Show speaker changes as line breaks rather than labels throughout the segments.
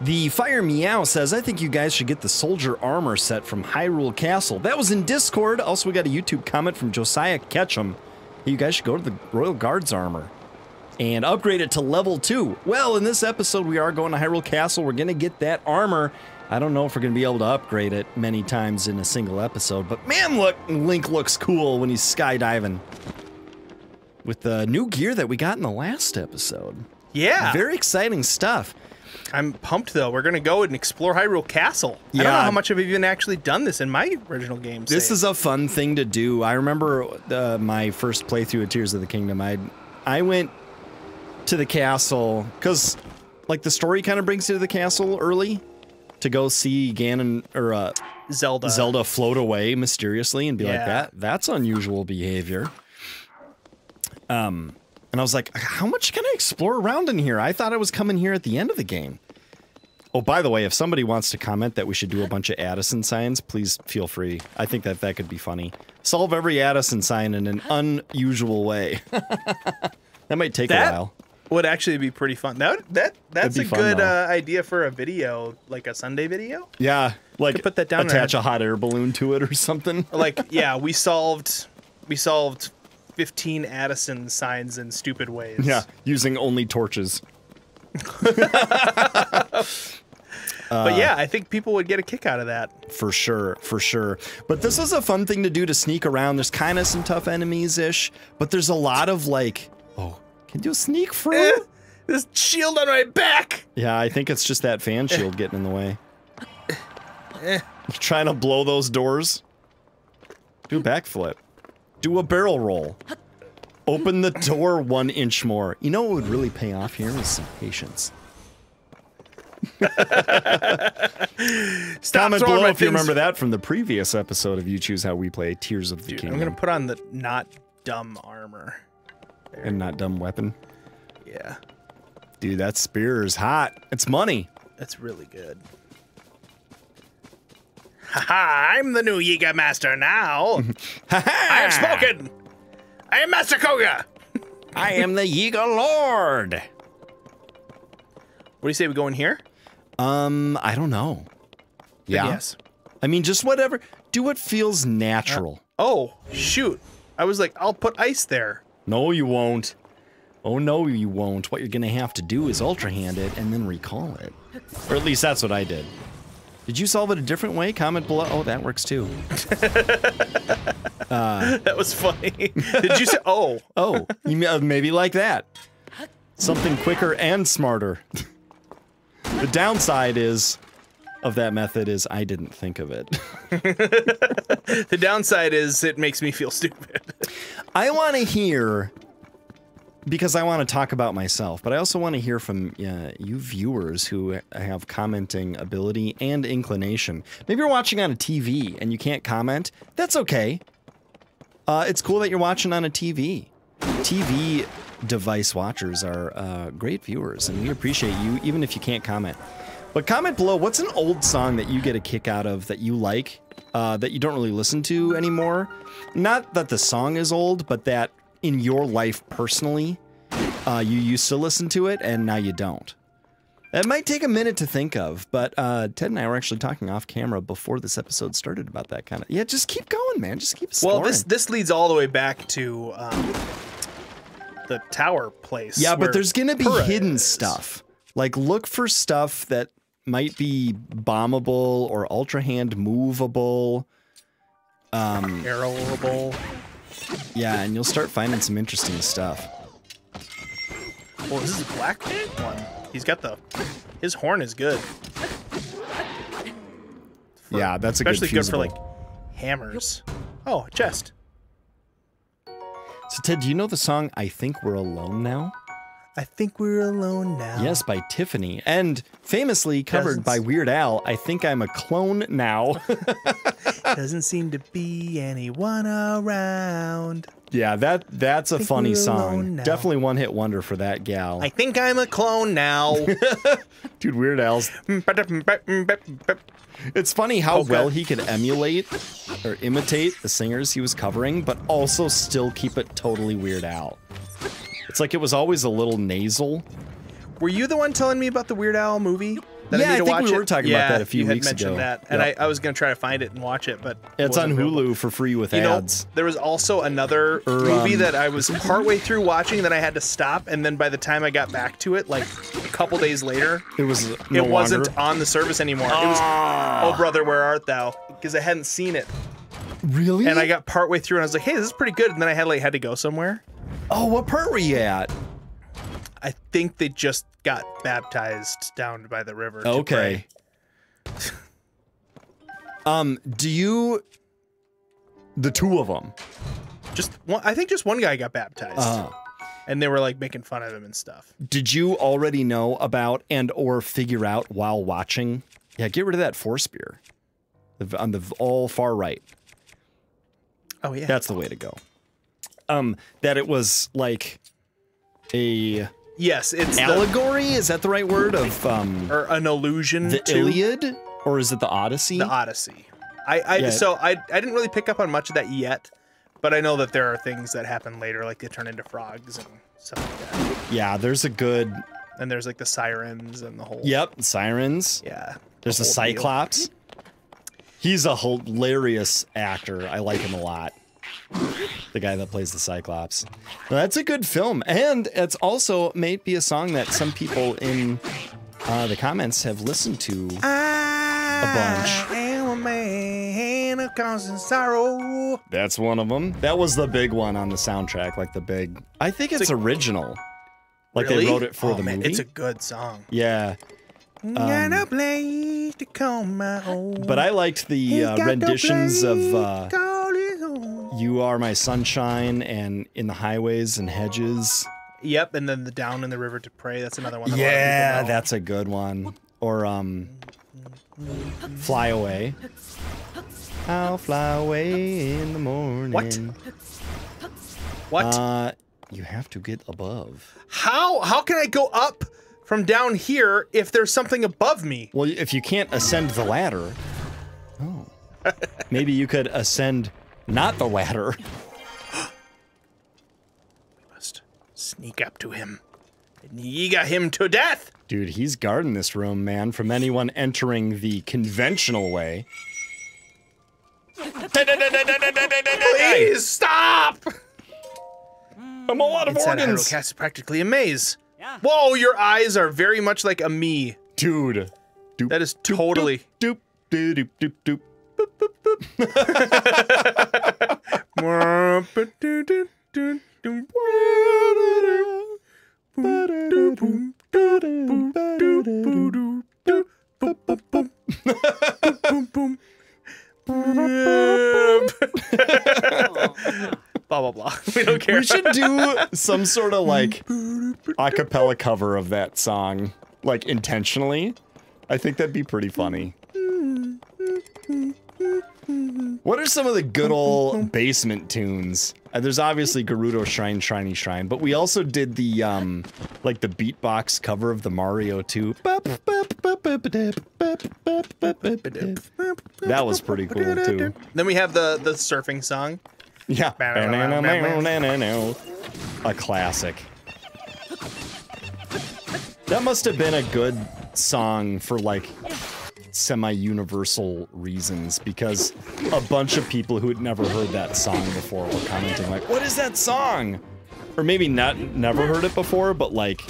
The Fire Meow says, I think you guys should get the soldier armor set from Hyrule Castle. That was in Discord. Also, we got a YouTube comment from Josiah Ketchum. You guys should go to the Royal Guards armor and upgrade it to level 2. Well, in this episode, we are going to Hyrule Castle. We're going to get that armor. I don't know if we're going to be able to upgrade it many times in a single episode, but man, look, Link looks cool when he's skydiving. With the new gear that we got in the last episode.
Yeah.
Very exciting stuff.
I'm pumped though. We're gonna go and explore Hyrule Castle. I don't know how much I've even actually done this in my original game.
This
save.
is a fun thing to do. I remember uh, my first playthrough of Tears of the Kingdom. I I went to the castle because like the story kind of brings you to the castle early to go see Ganon or uh,
Zelda.
Zelda float away mysteriously and be like that. That's unusual behavior. Um, and I was like, how much can I explore around in here? I thought I was coming here at the end of the game. Oh, by the way, if somebody wants to comment that we should do a bunch of Addison signs, please feel free. I think that that could be funny. Solve every Addison sign in an unusual way. that might take
That-
a while.
Would actually be pretty fun. That that that's a
fun,
good uh, idea for a video, like a Sunday video.
Yeah, like
Could put that down
attach a hot air balloon to it or something.
Like, yeah, we solved we solved 15 Addison signs in stupid ways.
Yeah, using only torches.
but uh, yeah, I think people would get a kick out of that.
For sure, for sure. But this is a fun thing to do to sneak around. There's kind of some tough enemies ish, but there's a lot of like, oh, can you sneak through?
Eh, this shield on my back.
Yeah, I think it's just that fan eh. shield getting in the way. Eh. Trying to blow those doors. Do a backflip. Do a barrel roll. Open the door one inch more. You know what would really pay off here is some patience.
Stop
Comment below if you remember that from the previous episode of You Choose How We Play Tears of the
Dude,
Kingdom.
I'm gonna put on the not dumb armor.
and not dumb weapon.
Yeah,
Dude, that spear is hot. It's money.
that's really good. Haha, I'm the new Yiga Master now. I have spoken. I am Master Kohga.
I am the Yiga Lord.
What do you say we go in here?
Um, I don't know. Yeah.
Yes.
I mean, just whatever. Do what feels natural.
Oh, shoot. I was like, I'll put ice there.
No, you won't. Oh, no, you won't. What you're going to have to do is Ultra Hand it and then recall it. Or at least that's what I did. Did you solve it a different way? Comment below. Oh, that works too.
That was funny. Did you say, oh,
Oh, you uh, maybe like that. Something quicker and smarter. the downside is of that method is I didn't think of it.
the downside is it makes me feel stupid.
I want to hear because I want to talk about myself, but I also want to hear from uh, you viewers who have commenting ability and inclination. Maybe you're watching on a TV and you can't comment. That's okay. Uh, it's cool that you're watching on a TV. TV device watchers are uh, great viewers, and we appreciate you, even if you can't comment. But comment below what's an old song that you get a kick out of that you like, uh, that you don't really listen to anymore? Not that the song is old, but that in your life personally, uh, you used to listen to it and now you don't. It might take a minute to think of, but uh, Ted and I were actually talking off camera before this episode started about that kind of. Yeah, just keep going, man. Just keep exploring.
Well, this this leads all the way back to um, the tower place.
Yeah, but there's gonna be
Purah
hidden
is.
stuff. Like look for stuff that might be bombable or ultra hand movable. Um,
Arrowable.
Yeah, and you'll start finding some interesting stuff.
Well, this is a black one. He's got the. His horn is good.
yeah, that's a good
Especially good, for like hammers. Oh, chest.
So Ted, do you know the song "I Think We're Alone Now"?
I think we're alone now.
Yes, by Tiffany, and famously covered
Doesn't
by Weird Al. I think I'm a clone now.
Doesn't seem to be anyone around.
yeah, that that's a funny song. Definitely one hit wonder for that gal.
I think I'm a clone now.
Dude, Weird Al's It's funny how
Okay.
well he could emulate or imitate the singers he was covering, but also still keep it totally Weird Al. It's like it was always a little nasal.
Were you the one telling me about the Weird Al movie? that
Yeah,
I need
I
to
think
watch
we
it?
were talking
yeah,
about that a few
you had
weeks
mentioned
ago.
that, and
Yep.
I, I was gonna try to find it and watch it, but it
It's on
wasn't available.
Hulu for free with
You know,
ads.
there was also another
Or,
movie
um,
that I was partway through watching, that I had to stop, and then by the time I got back to it, like a couple days later,
it was no
it wasn't
longer-
on the service anymore. It was Oh brother, where art thou? Because I hadn't seen it,
really.
and I got partway through, and I was like, hey, this is pretty good, and then I had like had to go somewhere.
Oh, what part were you at?
I think they just got baptized down by the river.
Okay. Um, do you? The two of them.
Just one, I think just one guy got baptized,
Uh,
and they were like making fun of him and stuff.
did you already know about and or figure out while watching? Yeah, get rid of that force spear. On the all far right.
Oh yeah,
That's the way to go. Um, that it was like a
yes, it's the,
allegory. Is that the right word of um
or an allusion
the
to
Iliad or is it the Odyssey?
the Odyssey. I, I
Yeah.
so I I didn't really pick up on much of that yet, but I know that there are things that happen later, like they turn into frogs and stuff like that.
yeah, there's a good.
And there's like the sirens and the whole
Yep, sirens.
yeah.
There's a
whole deal.
Cyclops. He's a hilarious actor. I like him a lot. The guy that plays the Cyclops. That's a good film, and it's also may be a song that some people in uh, the comments have listened to. bunch.
Am a man of constant sorrow.
That's one of them. That was the big one on the soundtrack, like the big. I think it's,
It's a-
original. Like
Really?
they wrote it for
Oh,
the
man,
movie.
It's a good song.
yeah,
Got a place to call my own.
Um, but I liked the uh, renditions of uh,
call his own.
"You Are My Sunshine" and "In the Highways and Hedges."
Yep, and then the down in the river to pray. That's another one. That a lot of
Yeah, that's a good one. Or um, "Fly Away." I'll fly away in the morning.
What? What?
Uh, you have to get above.
how how can I go up from down here if there's something above me?
Well, if you can't ascend the ladder, oh, maybe you could ascend not the ladder.
we Must sneak up to him and Yiga him to death.
Dude, he's guarding this room, man, from anyone entering the conventional way.
Please stop!
I'm a lot of
Inside
organs.
Hyrule Cast is practically a maze. Yeah. Whoa, your eyes are very much like a me.
Dude. Doop,
That is totally.
Doop, doop, doop, doop, doop.
Blah blah blah. We don't care.
We should do some sort of like a cappella cover of that song, like intentionally. I think that'd be pretty funny. What are some of the good old basement tunes? Uh, there's obviously Gerudo Shrine, Shiny Shrine, but we also did the um, like the beatbox cover of the Mario 2. That was pretty cool too.
Then we have the the surfing song.
Yeah. A classic. That must have been a good song for like semi-universal reasons because a bunch of people who had never heard that song before were commenting like, "What is that song?" Or maybe not never heard it before, but like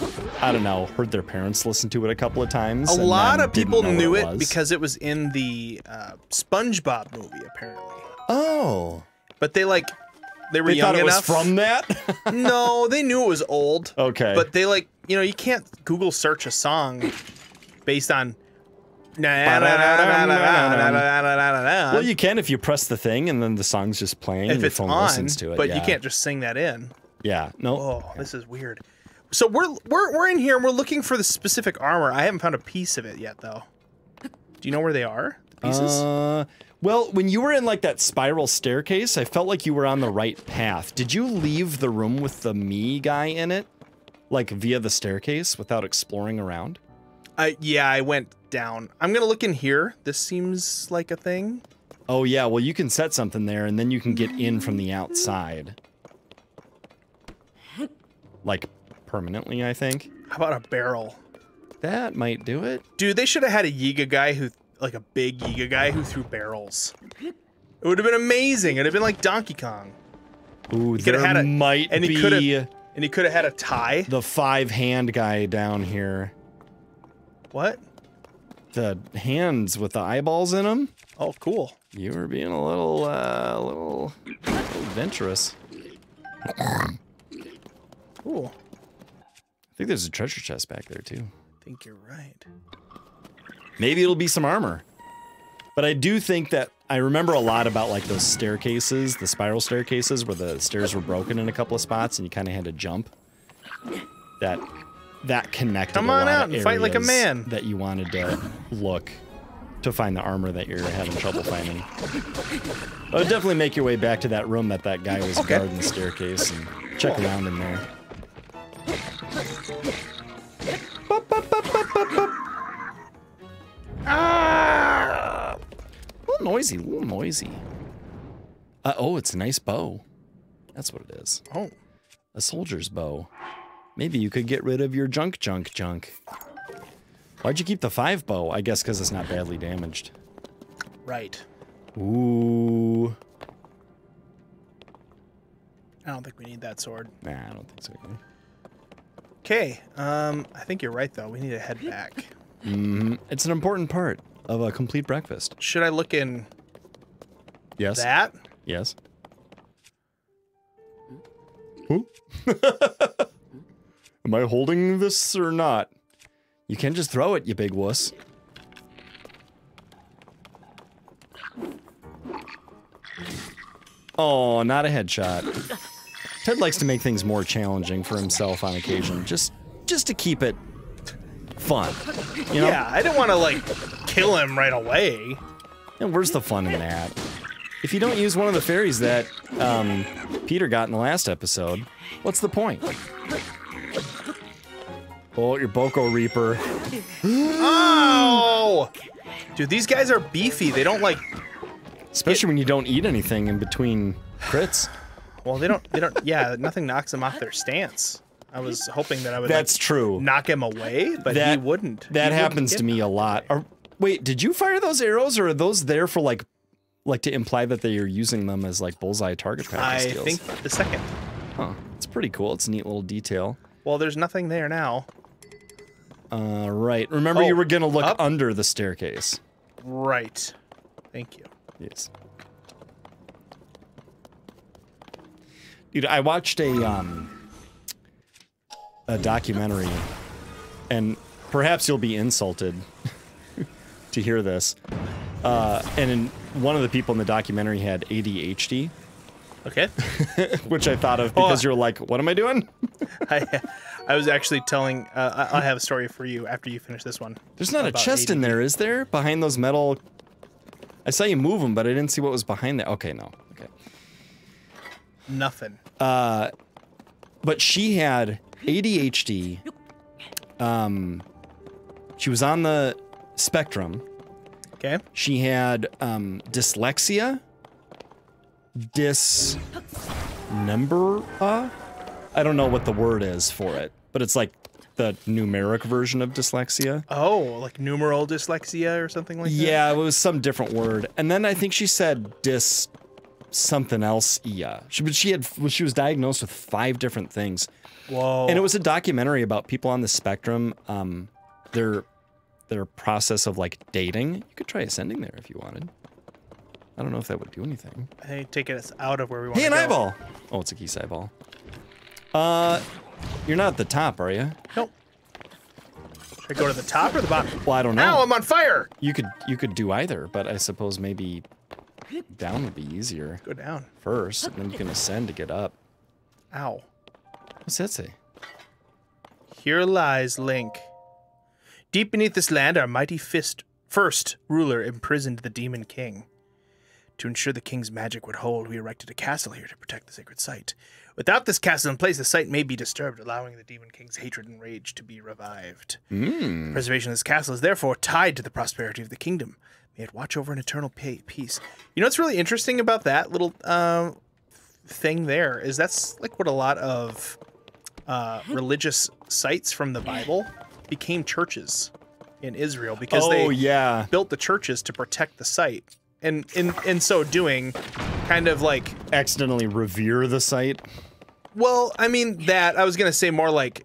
I don't know, heard their parents listen to it a couple of times.
A lot of people knew it, because it was in the uh, SpongeBob movie, apparently.
oh,
But they like they were
they
young
thought it was
enough.
from that.
no, they knew it was old.
okay,
But they like you know you can't Google search a song based on.
Well, you can if you press the thing and then the song's just playing
if it's
phone
on,
listens to it.
but
yeah.
you can't just sing that in.
Yeah, no.
Oh, this is weird. So we're we're we're in here and we're looking for the specific armor. I haven't found a piece of it yet, though. Do you know where they are? The pieces?
Uh, well, when you were in like that spiral staircase, I felt like you were on the right path. Did you leave the room with the me guy in it, like via the staircase, without exploring around?
I yeah, I went down. I'm gonna look in here. This seems like a thing.
Oh yeah, well you can set something there, and then you can get in from the outside, like permanently. I think.
How about a barrel?
that might do it.
Dude, they should have had a Yiga guy who, like a big Yiga guy who threw barrels. It would have been amazing. It'd have been like Donkey Kong.
Ooh,
coulda
there
had a-
might
and he
be
And he could have had a tie.
the five hand guy down here.
What?
The hands with the eyeballs in them.
Oh, cool.
You were being a little, uh, a little, a little adventurous.
Cool.
I think there's a treasure chest back there too.
I think you're right.
Maybe it'll be some armor. But I do think that I remember a lot about like those staircases, the spiral staircases where the stairs were broken in a couple of spots and you kind of had to jump. That that connected
Come on out and fight like a man.
That you wanted to look to find the armor that you're having trouble finding. But definitely make your way back to that room that that guy was
Okay.
guarding the staircase and check around in there.
Ah!
A little noisy, a little noisy. Uh, oh, it's a nice bow. That's what it is.
Oh,
A soldier's bow. Maybe you could get rid of your junk, junk, junk. Why'd you keep the five bow? I guess because it's not badly damaged.
right.
Ooh.
I don't think we need that sword.
Nah, I don't think so. either.
Okay. Um, I think you're right though. We need to head back. Mm -hmm.
It's an important part of a complete breakfast.
Should I look in
Yes.
that?
Yes. Who? Am I holding this or not? You can't just throw it, you big wuss. Oh, not a headshot. Ted likes to make things more challenging for himself on occasion, just just to keep it fun. You know?
Yeah, I didn't want to like kill him right away.
And where's the fun in that? If you don't use one of the fairies that um, Peter got in the last episode, what's the point? Oh, your Boko Reaper.
Oh, dude, these guys are beefy. They don't like.
Especially when you don't eat anything in between crits.
Well, they don't. They don't. Yeah, nothing knocks them off their stance. I was hoping that I would.
That's
like,
true.
knock him away, but he wouldn't. He
That
wouldn't
happens to me a lot. Are, wait, did you fire those arrows, or are those there for like, like to imply that they are using them as like bullseye target
I
practice skills?
think the second.
Huh. It's pretty cool. It's a neat little detail.
Well, there's nothing there now.
Uh, right. Remember,
Oh,
you were gonna look
up?
under the staircase.
Right. Thank you.
Yes. Dude, I watched a um a documentary and perhaps you'll be insulted to hear this. Uh, and in, one of the people in the documentary had ADHD,
Okay.
which I thought of because
Oh.
you're like, "What am I doing?"
I, I was actually telling. Uh, I- I'll have a story for you after you finish this one.
There's not a chest in there, is there? Behind those metal. I saw you move them, but I didn't see what was behind that. Okay, no. Okay.
Nothing.
Uh, but she had ADHD. Um, she was on the spectrum.
Okay.
She had um, dyslexia, dysmembria. I don't know what the word is for it, but it's like the numeric version of dyslexia.
Oh, like numeral dyslexia or something like that.
Yeah, it was some different word. And then I think she said dis something else. Yeah, she but she had she was diagnosed with five different things.
Whoa.
And it was a documentary about people on the spectrum, um, their their process of like dating. You could try ascending there if you wanted. I don't know if that would do anything.
Hey, taking us out of where we want
Hey, an eyeball! Oh, it's a Keese eyeball. Uh, you're not at the top, are you?
Nope. Should I go to the top or the bottom?
Well, I don't know.
Now I'm on fire.
You could you could do either, but I suppose maybe down would be easier
Go down.
first, and then you can ascend to get up.
Ow.
What's that say?
Here lies Link. Deep beneath this land, our mighty fist first ruler imprisoned the Demon King. To ensure the king's magic would hold, we erected a castle here to protect the sacred site. Without this castle in place, the site may be disturbed, allowing the Demon King's hatred and rage to be revived.
Hmm.
Preservation of this castle is therefore tied to the prosperity of the kingdom. May it watch over an eternal pa- peace. You know what's really interesting about that little uh, thing there is that's like what a lot of uh, religious sites from the Bible became churches in Israel because
Oh
they
yeah.
built the churches to protect the site. And in in so doing, kind of like
Accidentally revere the site.
well, I mean that I was gonna say more like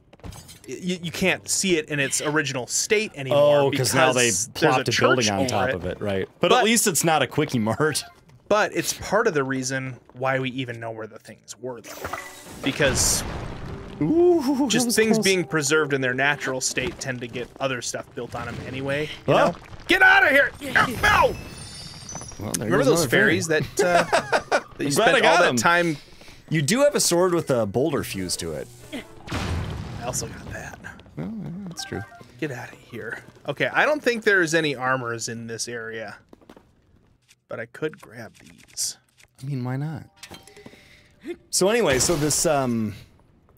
you, you can't see it in its original state anymore.
Oh, because now they
there's
plopped a, building on top
it.
of it, right? But, at least it's not a quickie mart.
But it's part of the reason why we even know where the things were, though, because
Ooh,
just things being preserved in their natural state tend to get other stuff built on them anyway. You
Oh.
know? Get out of here! No!
Well, there
Remember those
another fairy.
fairies that, uh, that you spent
got
all that time?
You do have a sword with a boulder fuse to it.
I also got that.
Well, yeah, that's true.
Get out of here. Okay, I don't think there's any armors in this area, but I could grab these.
I mean, why not? So anyway, so this um,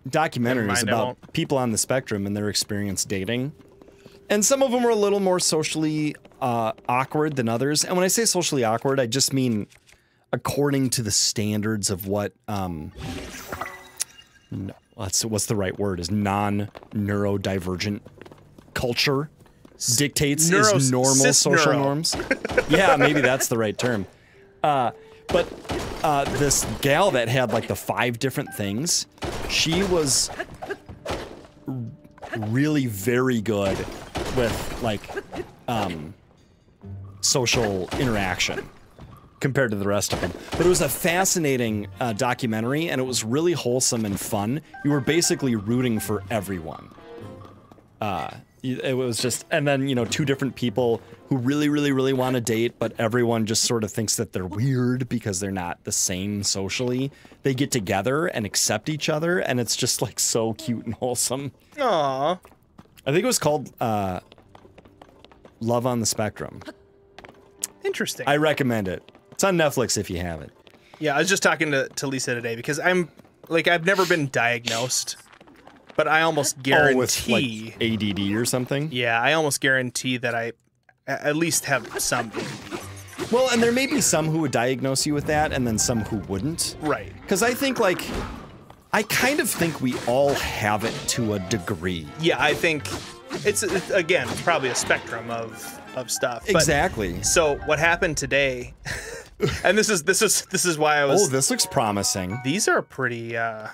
documentary is
mind, I
about people on the spectrum and their experience dating. And some of them are a little more socially uh, awkward than others. And when I say socially awkward, I just mean according to the standards of what um, no, what's what's the right word? Is non neurodivergent culture dictates
neuro-
is normal social norms. yeah, maybe that's the right term. Uh, but uh, this gal that had like the five different things, she was r- really very good with like um, social interaction compared to the rest of them. But it was a fascinating uh, documentary, and it was really wholesome and fun. You were basically rooting for everyone. Uh, it was just, and then you know, two different people who really, really, really want to date, but everyone just sort of thinks that they're weird because they're not the same socially. They get together and accept each other, and it's just like so cute and wholesome.
Aww.
I think it was called uh, Love on the Spectrum.
Interesting.
I recommend it. It's on Netflix if you have it.
Yeah, I was just talking to, to Lisa today because I'm like I've never been diagnosed, but I almost guarantee.
Oh, with like ADD or something.
yeah, I almost guarantee that I at least have some.
Well, and there may be some who would diagnose you with that, and then some who wouldn't.
Right.
Because I think like, I kind of think we all have it to a degree.
Yeah, I think it's, it's again it's probably a spectrum of of stuff. But-
exactly.
So what happened today? and this is this is this is why I was.
Oh, this looks promising.
these are pretty uh,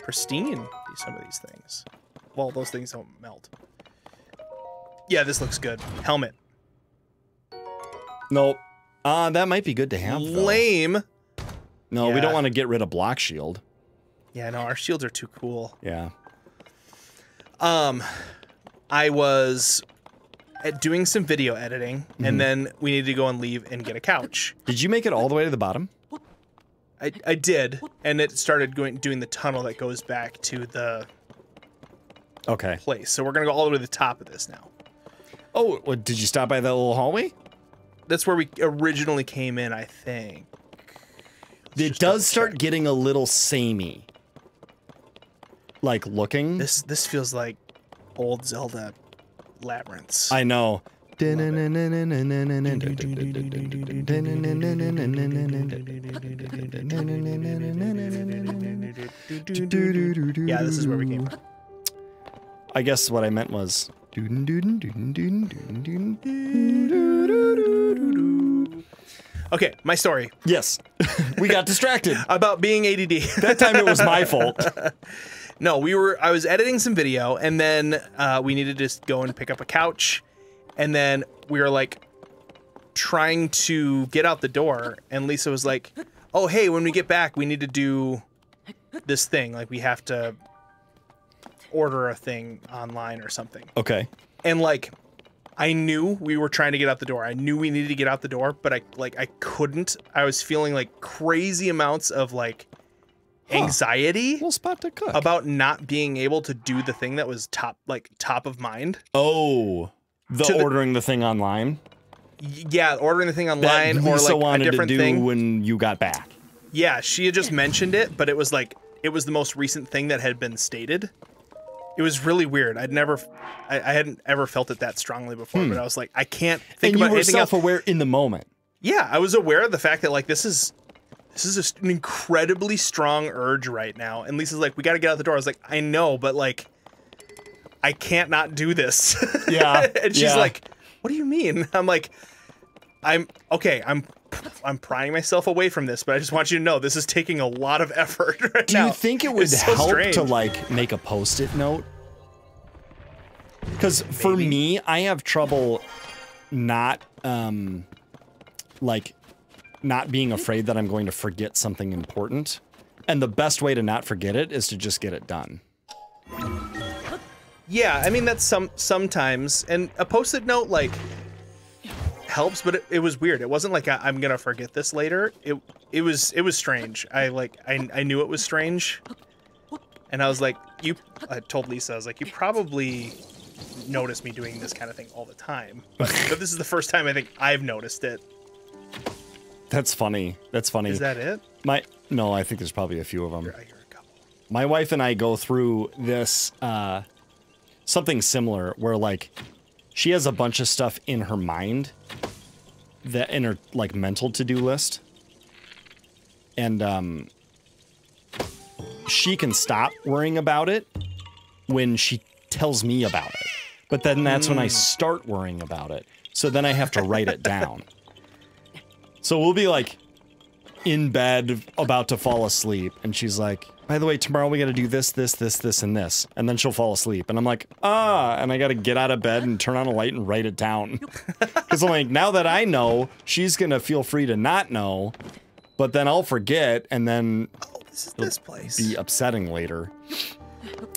pristine. Some of these things. Well, those things don't melt. Yeah, this looks good. Helmet.
Nope. Uh, that might be good to have. Though.
Lame.
No, we don't want to get rid of block shield.
Yeah, no, our shields are too cool.
Yeah.
Um, I was at doing some video editing, and mm-hmm. then we needed to go and leave and get a couch.
Did you make it all the way to the bottom?
I, I did, and it started going doing the tunnel that goes back to the
Okay.
place. So we're gonna go all the way to the top of this now.
Oh, well, did you stop by that little hallway?
That's where we originally came in, I think.
it does start
check.
getting a little samey. Like looking.
This this feels like old Zelda labyrinths.
I know.
yeah, this is where we came from.
I guess what I meant was.
Okay, my story
Yes, we got distracted.
about being ADD.
That time it was my fault.
No, we were. I was editing some video, and then uh, we needed to just go and pick up a couch, and then we were like trying to get out the door, and Lisa was like, "Oh, hey, when we get back, we need to do this thing. Like, we have to order a thing online or something."
Okay.
And like, I knew we were trying to get out the door. I knew we needed to get out the door, but I like I couldn't. I was feeling like crazy amounts of like anxiety
Little spot to cook.
about not being able to do the thing that was top like top of mind.
oh, the
To the-
ordering the thing online
Yeah, ordering the thing
that
online or
Lisa
like a
wanted to
different
do
thing.
when you got back.
Yeah, she had just mentioned it, but it was like it was the most recent thing that had been stated. It was really weird. I'd never, I, I hadn't ever felt it that strongly before. But I was like, I can't think
Hmm. and
about anything else.
self-aware in the moment.
Yeah, I was aware of the fact that like this is this is just an incredibly strong urge right now. And Lisa's like, we got to get out the door. I was like, I know, but like, I can't not do this.
Yeah,
and she's
yeah.
like, what do you mean? I'm like, I'm okay. I'm I'm prying myself away from this, but I just want you to know this is taking a lot of effort right
Do
now.
Do you think it would
It's
help to like make a post-it note? Because for me, I have trouble not um like not being afraid that I'm going to forget something important. And the best way to not forget it is to just get it done.
Yeah, I mean that's some sometimes, and a post-it note like helps, but it, it was weird. It wasn't like I, I'm gonna forget this later. It it was it was strange. I like I I knew it was strange, and I was like, you. I told Lisa I was like, you probably notice me doing this kind of thing all the time, but, but this is the first time I think I've noticed it.
That's funny. That's funny.
Is that it?
My no, I think there's probably a few of them.
I hear a couple.
my wife and I go through this uh, something similar where like she has a bunch of stuff in her mind that in her like mental to-do list and um she can stop worrying about it when she tells me about it but then that's when I start worrying about it so then I have to write it down so we'll be like in bed about to fall asleep and she's like by the way tomorrow we got to do this this this this and this and then she'll fall asleep and i'm like ah and i got to get out of bed and turn on a light and write it down because i'm like now that i know she's gonna feel free to not know but then i'll forget and then
Oh, this is this place.
be upsetting later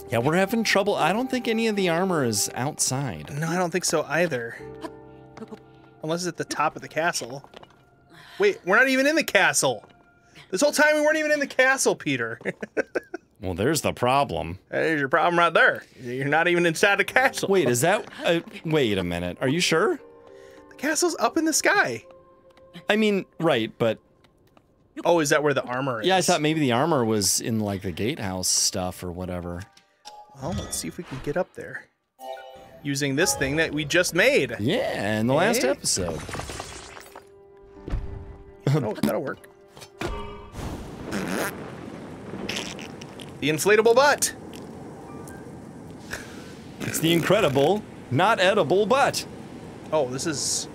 yeah we're having trouble i don't think any of the armor is outside
No, I don't think so either. Unless it's at the top of the castle. Wait, we're not even in the castle. This whole time we weren't even in the castle, Peter.
well there's the problem
There's your problem right there. You're not even inside the castle.
wait is that uh, wait a minute are you sure
the castle's up in the sky.
i mean right but
Oh, is that where the armor is?
Yeah, I thought maybe the armor was in like the gatehouse stuff or whatever.
Well, let's see if we can get up there. Using this thing that we just made.
Yeah, in the last
Eh?
episode.
Oh, that'll work. The inflatable butt.
It's the incredible, not edible, but
Oh, this is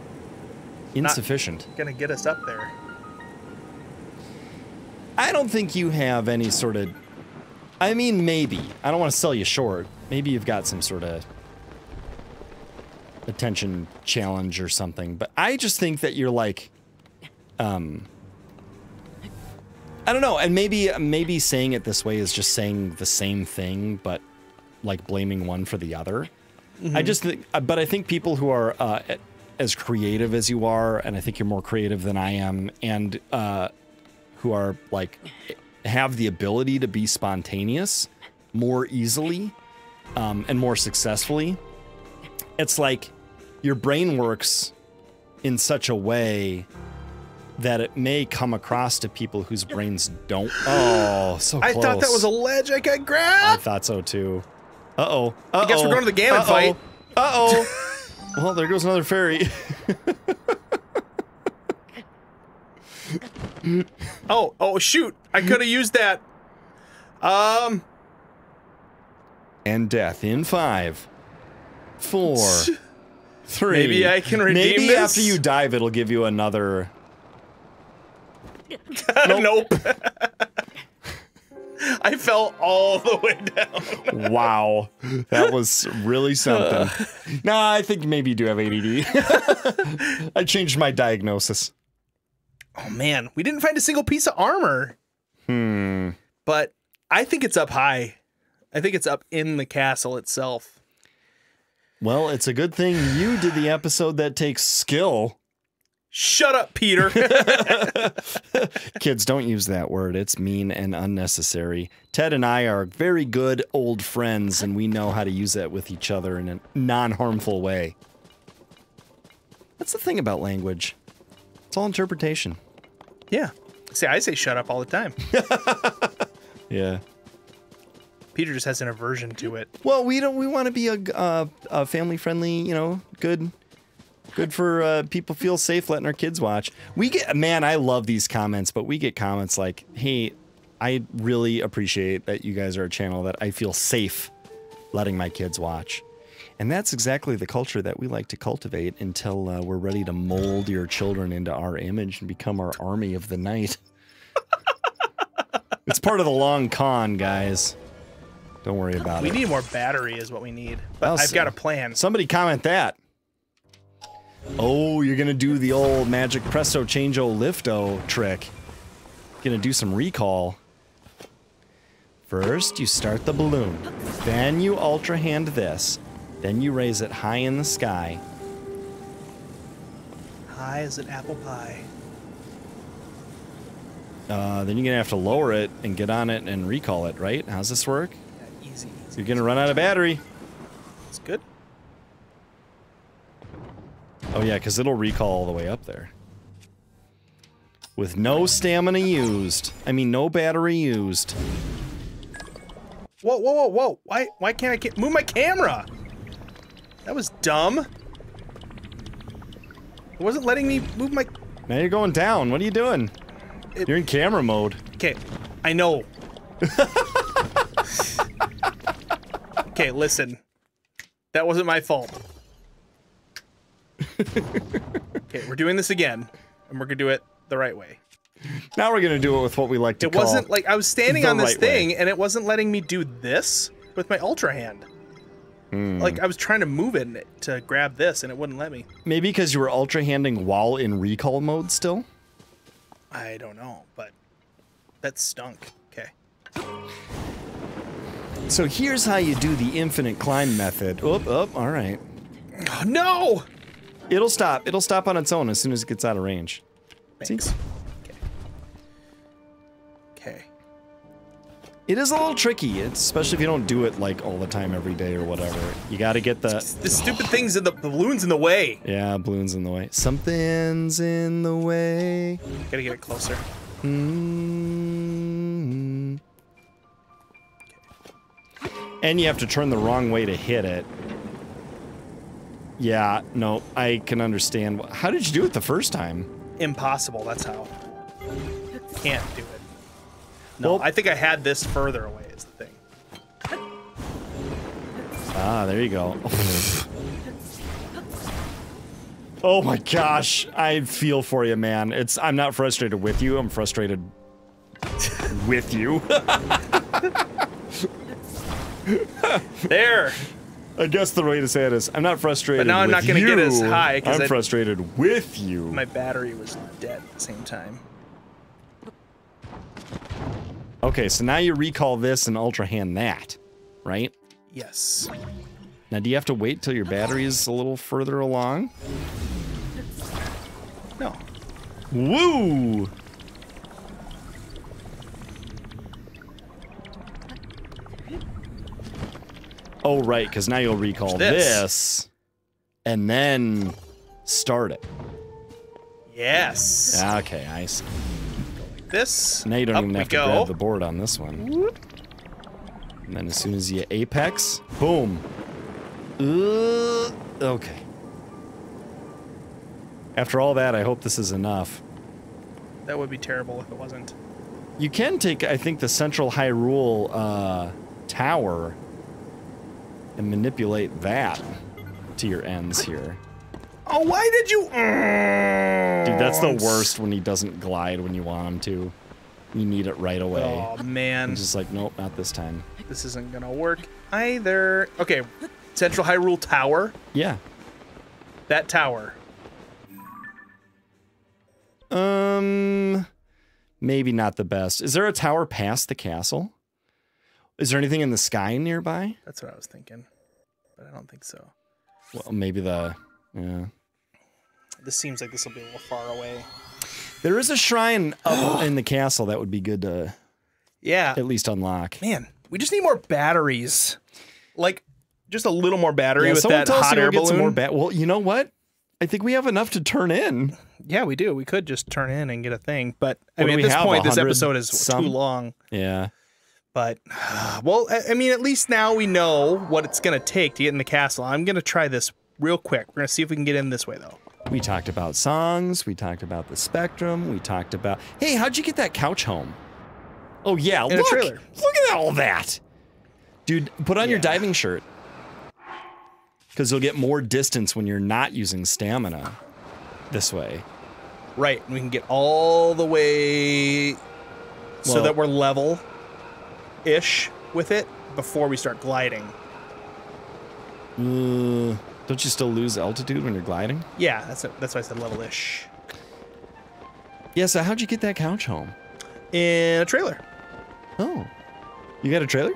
insufficient.
gonna get us up there.
I don't think you have any sort of. I mean, maybe. I don't want to sell you short. Maybe you've got some sort of attention challenge or something. But I just think that you're like, um, I don't know. And maybe maybe saying it this way is just saying the same thing, but like blaming one for the other. I just think, uh, but I think people who are uh, as creative as you are, and I think you're more creative than I am, and uh, who are like have the ability to be spontaneous more easily um, and more successfully. It's like your brain works in such a way that it may come across to people whose brains don't. Oh, so
I thought that was a ledge I could grab.
I thought so too. Uh oh. Uh
guess we're going to the Ganon fight.
Uh oh. well, there goes another fairy.
Oh, oh shoot! I could have used that. Um,
and death in five, four, three.
Maybe I can redeem
Maybe
this?
after you dive, it'll give you another.
nope. I fell all the way down.
Wow, that was really something. nah, I think maybe you do have ADD. I changed my diagnosis.
Oh man, we didn't find a single piece of armor,
Hmm.
but I think it's up high. I think it's up in the castle itself.
Well, it's a good thing you did the episode that takes skill.
Shut up, Peter.
Kids, don't use that word. It's mean and unnecessary. Ted and I are very good old friends, and we know how to use that with each other in a non harmful way. That's the thing about language, it's all interpretation.
yeah. See, I say shut up all the time.
Yeah.
Peter just has an aversion to it.
Well, we don't. We want to be a, uh, a family friendly, you know, good, good for uh, people feel safe letting our kids watch. We get man, I love these comments, but we get comments like, "Hey, I really appreciate that you guys are a channel that I feel safe letting my kids watch. And that's exactly the culture that we like to cultivate until uh, we're ready to mold your children into our image and become our army of the night. it's part of the long con, guys. Don't worry about
We
it.
We need more battery, is what we need. But I've got a plan.
Somebody comment that. Oh, you're gonna do the old magic presto changeo lifto trick. Gonna do some recall. First, you start the balloon. Then you ultra hand this. Then you raise it high in the sky.
High as an apple pie.
Uh, then you're gonna have to lower it and get on it and recall it, right? How's this work?
Yeah, easy, easy.
You're gonna run out of battery.
It's good.
Oh yeah, because it'll recall all the way up there. With no stamina used. I mean, no battery used.
Whoa, whoa, whoa, whoa! Why, why can't I ca- move my camera? That was dumb. It wasn't letting me move my.
Now you're going down. What are you doing?
It-
you're in camera mode.
Okay, I know. okay, listen. That wasn't my fault. okay, we're doing this again, and we're gonna do it the right way.
Now we're gonna do it with what we like to call It
wasn't like I was standing on this
right way.
thing, and it wasn't letting me do this with my ultra hand.
Hmm.
Like I was trying to move it to grab this, and it wouldn't let me.
Maybe because you were ultra handing while in recall mode still.
I don't know, but that stunk. Okay.
So here's how you do the infinite climb method. Oop, up. All right.
Oh, no!
It'll stop. It'll stop on its own as soon as it gets out of range.
Thanks. Okay. Okay.
It is a little tricky, it's, especially if you don't do it like all the time every day or whatever. You got to get the
The stupid things in the balloons in the way.
yeah balloons in the way. Something's in the way.
Gotta get it closer.
Mm. And you have to turn the wrong way to hit it. Yeah, no, I can understand. How did you do it the first time?
Impossible. That's how. Can't do it. No,
Well-
I think I had this further away. Is the thing.
Ah, there you go. oh my gosh, I feel for you, man. It's I'm not frustrated with you. I'm frustrated with you.
There.
I guess the way to say it is I'm not frustrated.
But now I'm not gonna get as high.
I'm
I-
frustrated with you.
My battery was dead at the same time.
Okay, so now you recall this and ultra hand that, right?
Yes.
Now, do you have to wait till your battery is a little further along?
No.
Woo! Oh, right, because now you'll recall
This.
this. and then start it.
Yes.
Okay, I see.
This.
Now you don't
Up
even have to
go.
grab the board on this one. And then as soon as you apex, boom. Uh, okay. After all that, I hope this is enough.
That would be terrible if it wasn't.
You can take, I think, the Central Hyrule uh, tower and manipulate that to your ends here.
Oh, why did you?
Dude, that's the worst when he doesn't glide when you want him to. You need it right away.
Oh man,
I'm just like, nope, not this time.
this isn't gonna work either. Okay, Central Hyrule Tower.
Yeah.
That tower.
Um, maybe not the best. Is there a tower past the castle? Is there anything in the sky nearby?
That's what I was thinking, but I don't think so.
Well, maybe the. Yeah.
This seems like this will be a little far away.
There is a shrine up in the castle that would be good to
Yeah,
at least unlock.
man, we just need more batteries. Like, just a little more battery
Yeah,
with that
tell
hot air
get some more
balloon.
Well, you know what? I think we have enough to turn in.
yeah, we do. We could just turn in and get a thing, but I
What
mean, at this point, this episode is
some?
too long.
Yeah.
But well, I, mean, at least now we know what it's gonna take to get in the castle. I'm gonna try this real quick. We're gonna see if we can get in this way, though.
We talked about songs. We talked about the spectrum. We talked about. Hey, how'd you get that couch home? Oh yeah,
In
look!
trailer.
Look at all that. Dude, put on your diving shirt. Because you'll get more distance when you're not using stamina this way.
Right, and we can get all the way so that we're level ish with it before we start gliding.
Uh, don't you still lose altitude when you're gliding?
Yeah, that's that's why I said level ish.
Yeah, so how'd you get that couch home?
In a trailer.
Oh. You got a trailer?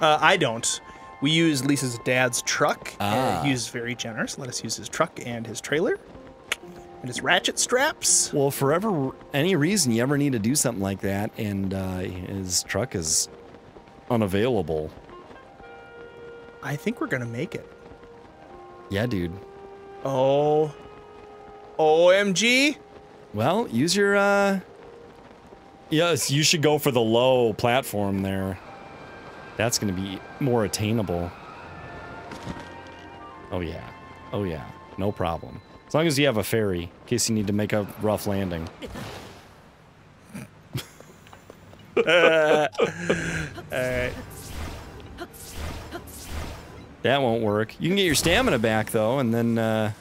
Uh, I don't. We use Lisa's dad's truck.
Ah.
Uh, he was very generous. Let us use his truck and his trailer and his ratchet straps.
Well, for ever any reason you ever need to do something like that, and uh, his truck is unavailable.
I think we're gonna make it.
Yeah, dude.
Oh, OMG!
Well, use your uh Yes, you should go for the low platform there. That's going to be more attainable. Oh yeah. Oh yeah. No problem. As long as you have a fairy in case you need to make a rough landing.
Alright.
That won't work. You can get your stamina back though and then uh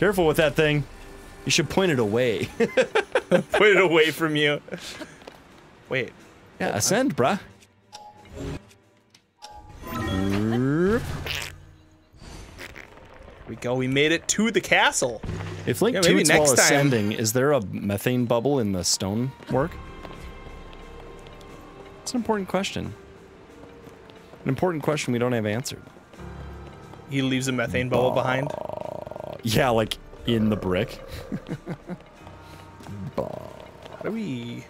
Careful with that thing. You should point it away.
point it away from you. Wait.
yeah, ascend, bruh.
We go. We made it to the castle.
If Link
Yeah,
toots while
next time.
ascending, is there a methane bubble in the stone work? It's an important question. An important question we don't have answered.
He leaves a methane bubble behind.
Yeah, like in the brick.
How do we?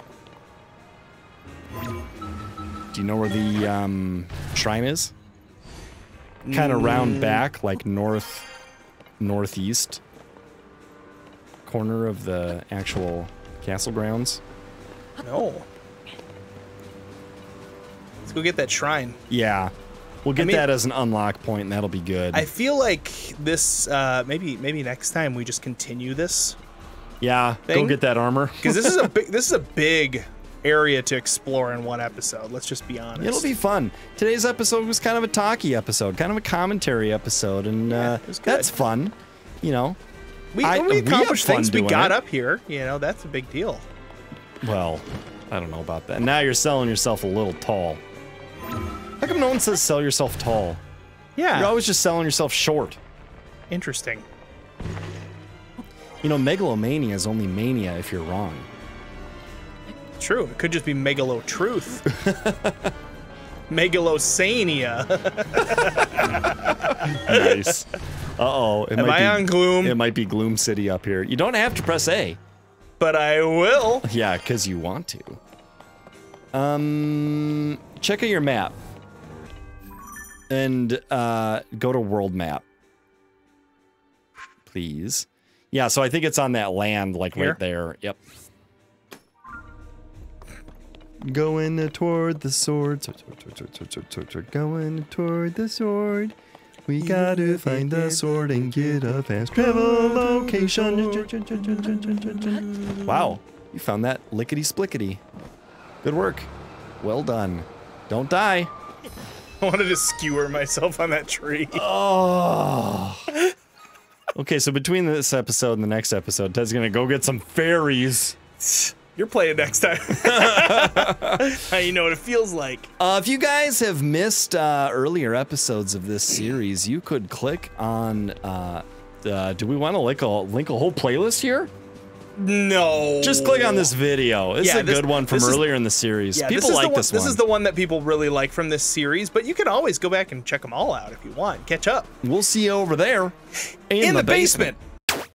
Do you know where the um, shrine is? Kind of round back, like north, northeast corner of the actual castle grounds.
No. Let's go get that shrine.
Yeah, we'll get
mean-
that as an unlock point, and that'll be good.
I feel like this. Uh, maybe maybe next time we just continue this
yeah, go get that armor.
because this is a big. This is a big area to explore in one episode. Let's just be honest.
It'll be fun. Today's episode was kind of a talky episode, kind of a commentary episode, and uh, that's fun. You know,
We,
I-
we
we
accomplished
fun
things. We got
it.
up here. You know that's a big deal.
well, I don't know about that. Now you're selling yourself a little tall. How come no one says sell yourself tall?
Yeah.
You're always just selling yourself short.
Interesting.
You know, megalomania is only mania if you're wrong.
True. It could just be megalo truth. Megalosania.
Nice. Uh oh.
Am I on gloom?
It might be Gloom City up here. You don't have to press A.
but I will.
Yeah, because you want to. Um, check out your map. And uh, go to world map. Please. Yeah, so I think it's on that land, like
Here?
right there. Yep. Going toward the sword. Going toward the sword. We gotta find the sword and get a fast travel location. Wow, you found that lickety splickety. Good work. Well done. Don't die.
I wanted to skewer myself on that tree.
Oh. Okay, so between this episode and the next episode, Ted's gonna go get some fairies.
You're playing next time. How you know what it feels like.
Uh, if you guys have missed uh, earlier episodes of this series, you could click on. Uh, uh, do we want to link a link a whole playlist here?
No.
Just click on this video. It's
Yeah,
a
this-
good one from
this is-
earlier in the series.
Yeah,
People
this is
like
the one,
this one.
This is the one that people really like from this series, but you can always go back and check them all out if you want. Catch up.
We'll see you over there in,
In the basement.